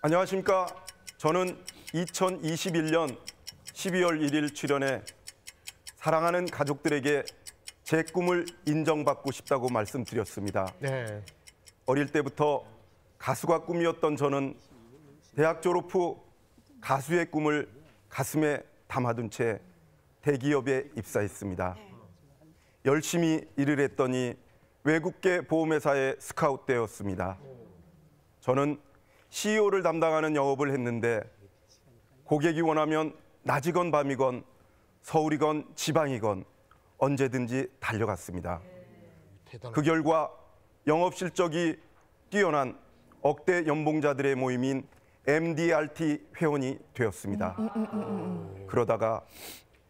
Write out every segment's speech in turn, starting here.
안녕하십니까. 저는 2021년 12월 1일 출연해 사랑하는 가족들에게 제 꿈을 인정받고 싶다고 말씀드렸습니다. 네. 어릴 때부터 가수가 꿈이었던 저는 대학 졸업 후 가수의 꿈을 가슴에 담아둔 채 대기업에 입사했습니다. 열심히 일을 했더니 외국계 보험회사에 스카웃되었습니다. 저는 CEO를 담당하는 영업을 했는데 고객이 원하면 낮이건 밤이건 서울이건 지방이건 언제든지 달려갔습니다. 그 결과 영업 실적이 뛰어난 억대 연봉자들의 모임인 MDRT 회원이 되었습니다. 그러다가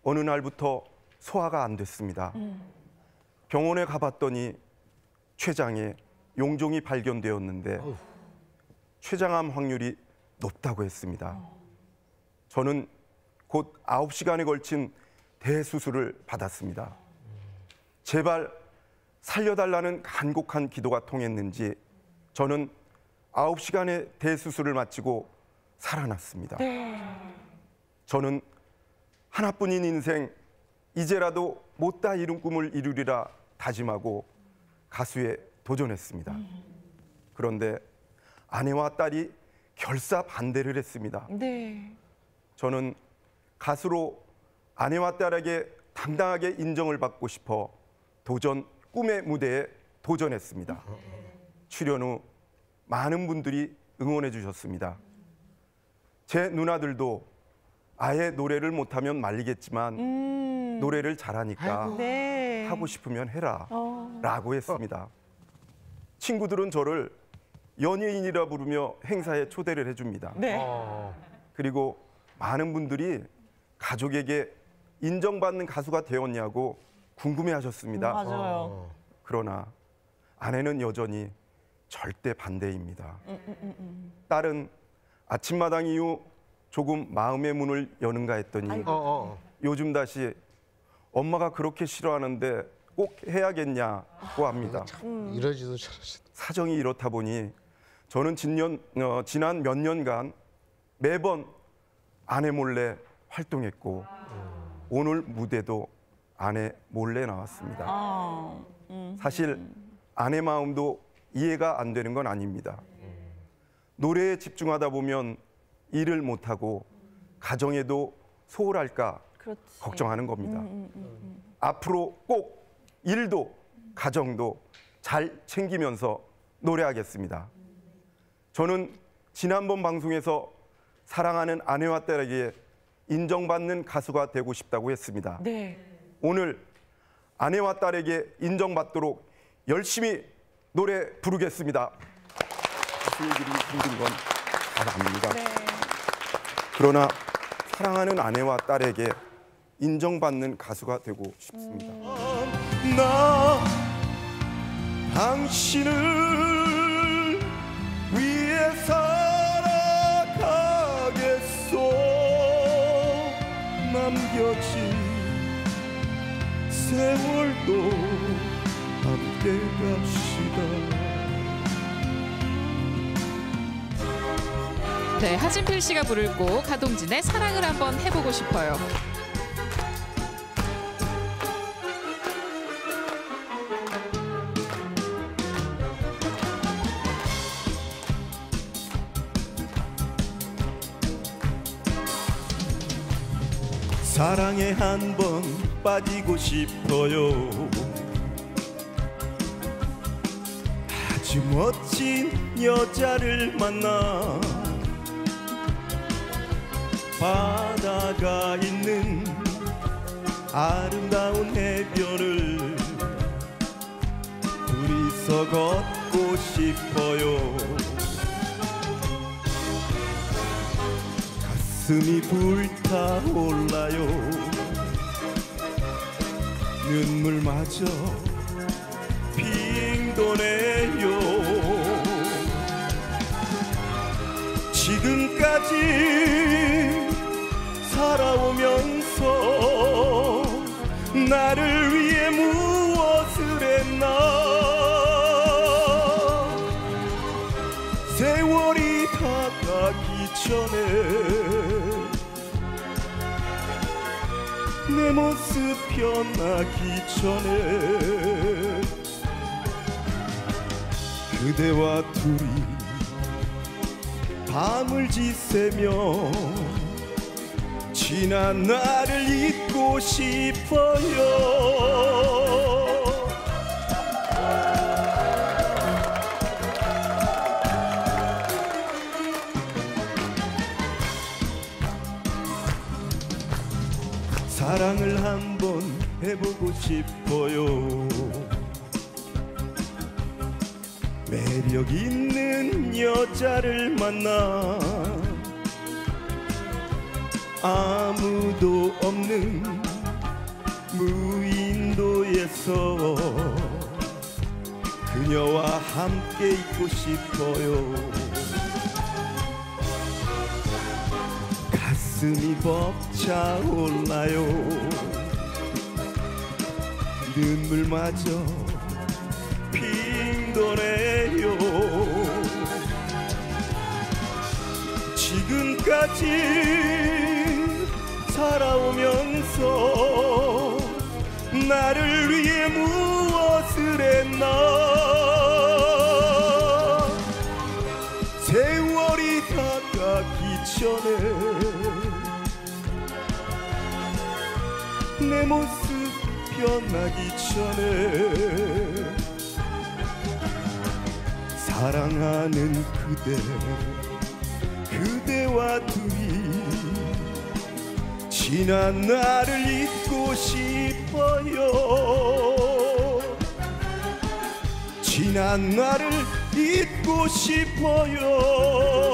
어느 날부터 소화가 안 됐습니다. 병원에 가봤더니 췌장에 용종이 발견되었는데 췌장암 확률이 높다고 했습니다. 저는 곧 9시간에 걸친 대수술을 받았습니다. 제발 살려달라는 간곡한 기도가 통했는지 저는 9시간의 대수술을 마치고 살아났습니다. 저는 하나뿐인 인생 이제라도 못다 이룬 꿈을 이루리라 다짐하고 가수에 도전했습니다. 그런데 아내와 딸이 결사 반대를 했습니다. 네. 저는 가수로 아내와 딸에게 당당하게 인정을 받고 싶어 도전 꿈의 무대에 도전했습니다. 출연 후 많은 분들이 응원해 주셨습니다. 제 누나들도 아예 노래를 못하면 말리겠지만 음. 노래를 잘하니까 네. 하고 싶으면 해라 어. 라고 했습니다. 친구들은 저를 연예인이라 부르며 행사에 초대를 해줍니다. 네. 어. 그리고 많은 분들이 가족에게 인정받는 가수가 되었냐고 궁금해 하셨습니다. 맞아요. 어. 그러나 아내는 여전히 절대 반대입니다. 음, 딸은 아침마당 이후 조금 마음의 문을 여는가 했더니 어, 어. 요즘 다시 엄마가 그렇게 싫어하는데 꼭 해야겠냐고 합니다. 음. 이러지도 저러지도. 사정이 이렇다 보니 저는 진년, 어, 지난 몇 년간 매번 아내 몰래 활동했고 오늘 무대도 아내 몰래 나왔습니다. 아. 음. 사실 아내 마음도 이해가 안 되는 건 아닙니다. 노래에 집중하다 보면 일을 못하고 가정에도 소홀할까 그렇지. 걱정하는 겁니다. 음, 음, 앞으로 꼭 일도 가정도 잘 챙기면서 노래하겠습니다. 저는 지난번 방송에서 사랑하는 아내와 딸에게 인정받는 가수가 되고 싶다고 했습니다. 네. 오늘 아내와 딸에게 인정받도록 열심히 노래 부르겠습니다. 힘든 건잘 압니다. 네. 그러나 사랑하는 아내와 딸에게 인정받는 가수가 되고 싶습니다. 나 당신을 남겨진 세월도 함께 갑시다 네, 하진필 씨가 부를 곡 하동진의 사랑을 한번 해보고 싶어요. 사랑에 한 번 빠지고 싶어요. 아주 멋진 여자를 만나 바다가 있는 아름다운 해변을 둘이서 걷고 싶어요 가슴이 불타올라요. 눈물마저 빙 도네요. 지금까지 살아오면서 나 모습 변하기 전에 그대와 둘이 밤을 지새며 지난 나를 잊고 싶어요 사랑을 한번 해보고 싶어요. 매력 있는 여자를 만나 아무도 없는 무인도에서 그녀와 함께 있고 싶어요 가슴이 벅차올라요. 눈물마저 핑 도네요. 지금까지 살아오면서 나를 위해 무엇을 했나? 세월이 다가기 전에 내 모습 변하기 전에 사랑하는 그대 그대와 둘이 지난 나를 잊고 싶어요. 지난 나를 잊고 싶어요